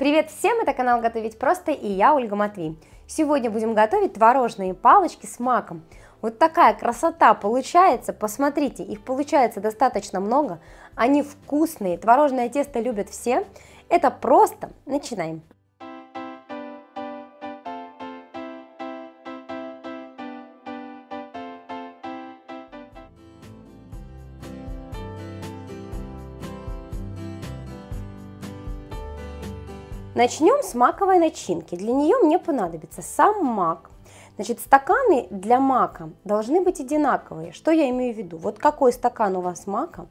Привет всем, это канал Готовить Просто и я Ольга Матвей. Сегодня будем готовить творожные палочки с маком. Вот такая красота получается, посмотрите, их получается достаточно много, они вкусные, творожное тесто любят все. Это просто, начинаем. Начнем с маковой начинки. Для нее мне понадобится сам мак. Значит, стаканы для мака должны быть одинаковые. Что я имею в виду? Вот какой стакан у вас мака,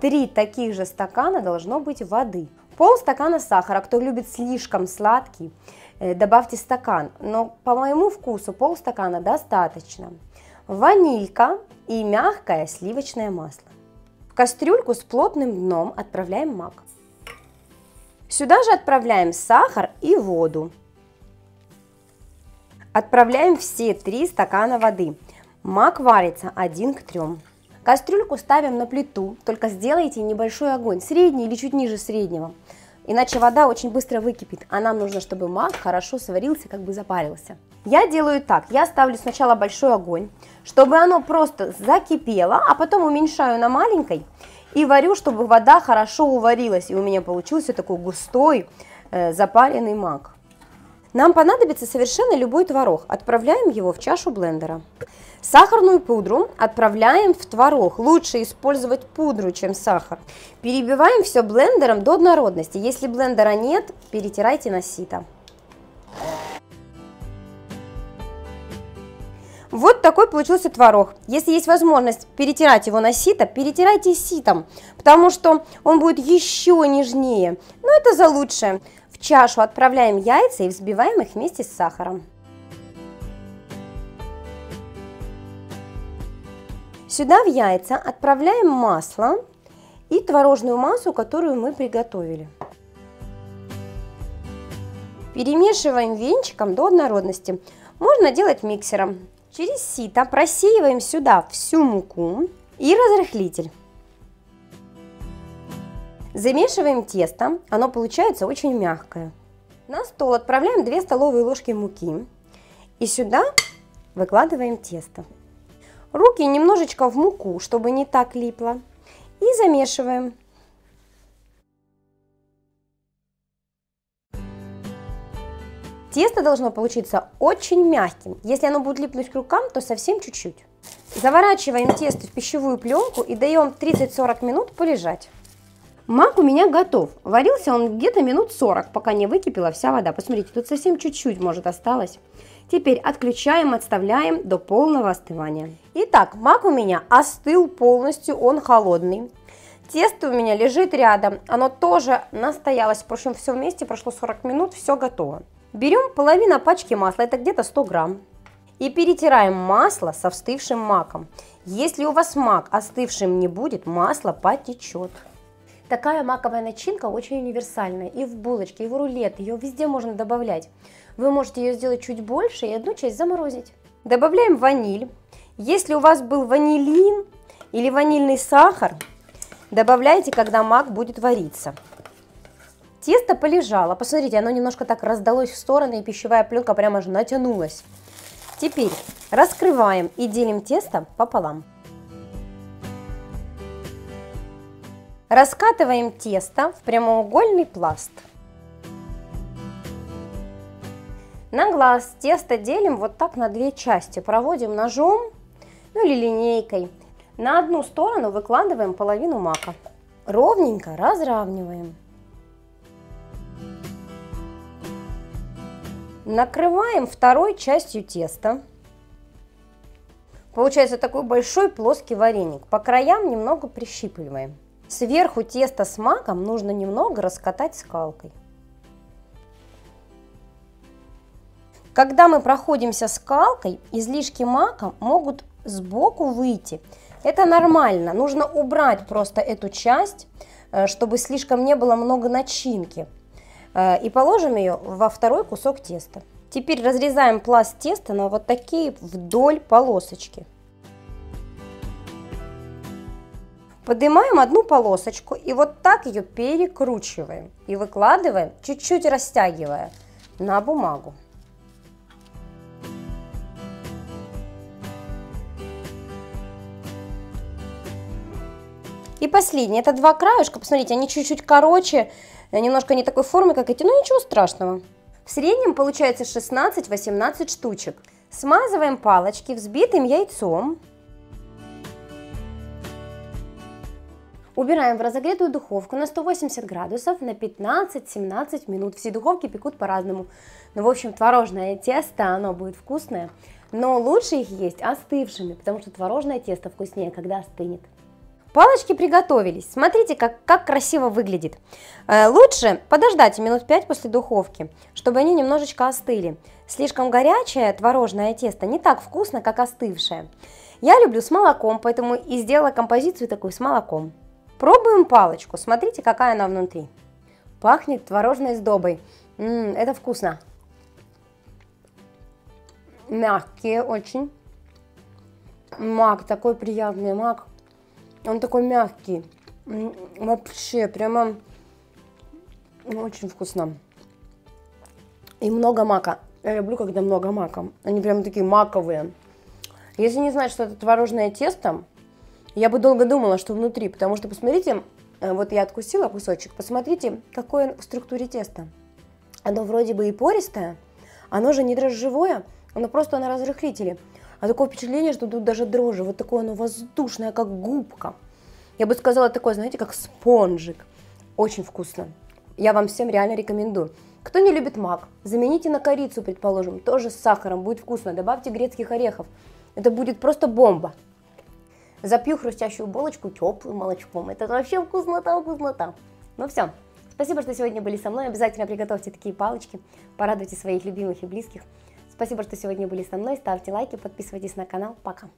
три таких же стакана должно быть воды. Пол стакана сахара, кто любит слишком сладкий, э, добавьте стакан. Но по моему вкусу пол стакана достаточно. Ванилька и мягкое сливочное масло. В кастрюльку с плотным дном отправляем мак. Сюда же отправляем сахар и воду. Отправляем все три стакана воды. Мак варится 1 к 3. Кастрюльку ставим на плиту, только сделайте небольшой огонь, средний или чуть ниже среднего. Иначе вода очень быстро выкипит, а нам нужно, чтобы мак хорошо сварился, как бы запарился. Я делаю так, я ставлю сначала большой огонь, чтобы оно просто закипело, а потом уменьшаю на маленькой и варю, чтобы вода хорошо уварилась, и у меня получился такой густой э, запаренный мак. Нам понадобится совершенно любой творог. Отправляем его в чашу блендера. Сахарную пудру отправляем в творог. Лучше использовать пудру, чем сахар. Перебиваем все блендером до однородности. Если блендера нет, перетирайте на сито. Вот такой получился творог. Если есть возможность перетирать его на сито, перетирайте ситом, потому что он будет еще нежнее. Но это за лучшее. В чашу отправляем яйца и взбиваем их вместе с сахаром. Сюда в яйца отправляем масло и творожную массу, которую мы приготовили. Перемешиваем венчиком до однородности. Можно делать миксером. Через сито просеиваем сюда всю муку и разрыхлитель. Замешиваем тесто, оно получается очень мягкое. На стол отправляем 2 столовые ложки муки и сюда выкладываем тесто. Руки немножечко в муку, чтобы не так липло, и замешиваем. Тесто должно получиться очень мягким. Если оно будет липнуть к рукам, то совсем чуть-чуть. Заворачиваем тесто в пищевую пленку и даем 30-40 минут полежать. Мак у меня готов. Варился он где-то минут 40, пока не выкипела вся вода. Посмотрите, тут совсем чуть-чуть, может, осталось. Теперь отключаем, отставляем до полного остывания. Итак, мак у меня остыл полностью, он холодный. Тесто у меня лежит рядом, оно тоже настоялось, в прошлом все вместе, прошло 40 минут, все готово. Берем половину пачки масла, это где-то 100 грамм, и перетираем масло со остывшим маком. Если у вас мак остывшим не будет, масло потечет. Такая маковая начинка очень универсальная. И в булочке, и в рулет, ее везде можно добавлять. Вы можете ее сделать чуть больше и одну часть заморозить. Добавляем ваниль. Если у вас был ванилин или ванильный сахар, добавляйте, когда мак будет вариться. Тесто полежало. Посмотрите, оно немножко так раздалось в стороны, и пищевая пленка прямо же натянулась. Теперь раскрываем и делим тесто пополам. Раскатываем тесто в прямоугольный пласт. На глаз тесто делим вот так на две части. Проводим ножом ну или линейкой. На одну сторону выкладываем половину мака. Ровненько разравниваем. Накрываем второй частью теста. Получается такой большой плоский вареник. По краям немного прищипливаем. Сверху тесто с маком нужно немного раскатать скалкой. Когда мы проходимся скалкой, излишки мака могут сбоку выйти. Это нормально. Нужно убрать просто эту часть, э, чтобы слишком не было много начинки. Э, и положим ее во второй кусок теста. Теперь разрезаем пласт теста на вот такие вдоль полосочки. Поднимаем одну полосочку и вот так ее перекручиваем и выкладываем, чуть-чуть растягивая на бумагу. И последнее, это два краешка, посмотрите, они чуть-чуть короче, немножко не такой формы, как эти, но ничего страшного. В среднем получается 16-18 штучек. Смазываем палочки взбитым яйцом. Убираем в разогретую духовку на 180 градусов на 15-17 минут. Все духовки пекут по-разному. Ну, в общем, творожное тесто, оно будет вкусное. Но лучше их есть остывшими, потому что творожное тесто вкуснее, когда остынет. Палочки приготовились. Смотрите, как, как красиво выглядит. Э, лучше подождать минут 5 после духовки, чтобы они немножечко остыли. Слишком горячее творожное тесто не так вкусно, как остывшее. Я люблю с молоком, поэтому и сделала композицию такую с молоком. Пробуем палочку. Смотрите, какая она внутри. Пахнет творожной сдобой. М-м, это вкусно. Мягкие очень. Мак, такой приятный мак. Он такой мягкий. Вообще, прямо очень вкусно. И много мака. Я люблю, когда много мака. Они прям такие маковые. Если не знать, что это творожное тесто, я бы долго думала, что внутри, потому что, посмотрите, э, вот я откусила кусочек, посмотрите, какое в структуре теста. Оно вроде бы и пористое, оно же не дрожжевое, оно просто на разрыхлителе. А такое впечатление, что тут даже дрожжи, вот такое оно воздушное, как губка. Я бы сказала такое, знаете, как спонжик. Очень вкусно. Я вам всем реально рекомендую. Кто не любит мак, замените на корицу, предположим, тоже с сахаром, будет вкусно. Добавьте грецких орехов. Это будет просто бомба. Запью хрустящую булочку теплым молочком. Это вообще вкуснота, вкуснота. Ну все. Спасибо, что сегодня были со мной. Обязательно приготовьте такие палочки. Порадуйте своих любимых и близких. Спасибо, что сегодня были со мной. Ставьте лайки, подписывайтесь на канал. Пока.